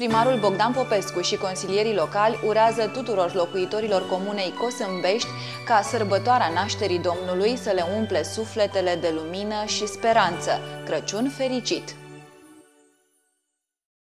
Primarul Bogdan Popescu și consilierii locali urează tuturor locuitorilor comunei Cosâmbești ca sărbătoarea nașterii Domnului să le umple sufletele de lumină și speranță. Crăciun fericit!